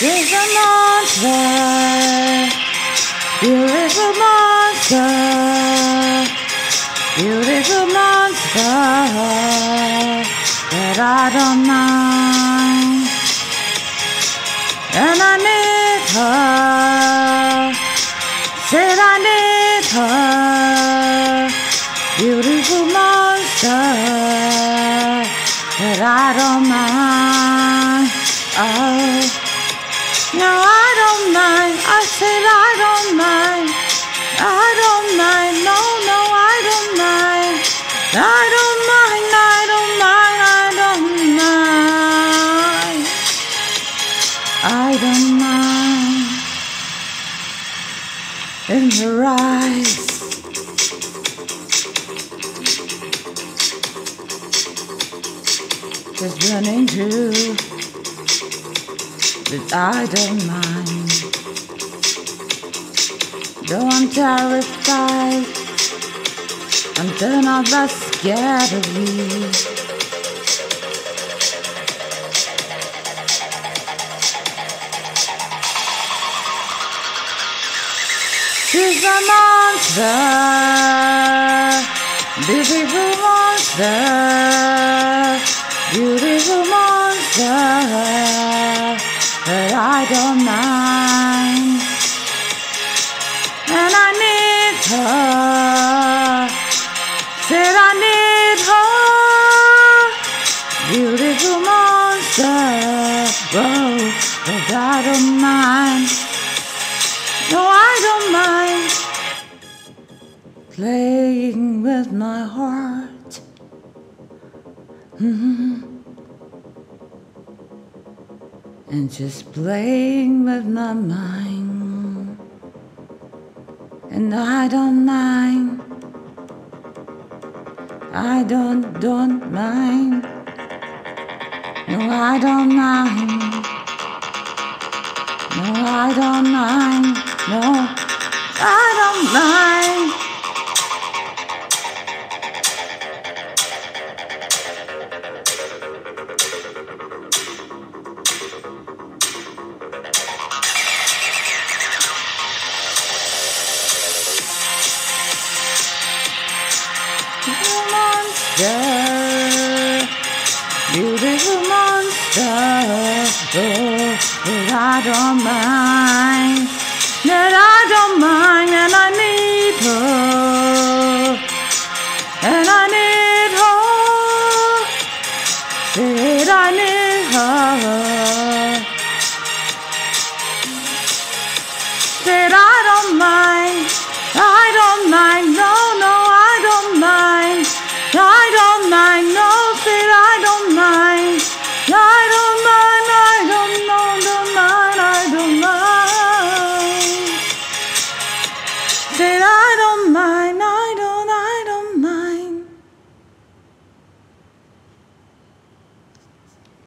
She's a monster, beautiful monster, beautiful monster that I don't mind. And I need her, said I need her, beautiful monster that I don't mind. No, I don't mind. I said I don't mind. I don't mind. No, no, I don't mind. I don't mind. I don't mind. I don't mind. I don't mind. In her eyes. Just running through but I don't mind. Though I'm terrified, I'm still not that scared of you. She's a monster, beautiful monster, beautiful monster but I don't mind. And I need her, said I need her, beautiful monster. Oh, but I don't mind. No, I don't mind playing with my heart. Mm-hmm. And just playing with my mind. And I don't mind. I don't, don't mind. No, I don't mind. No, I don't mind. No, I don't mind. monster, beautiful monster. Oh, that I don't mind, that I don't mind, and I need her, and I need her. Said I need her. Said I don't mind, I don't mind.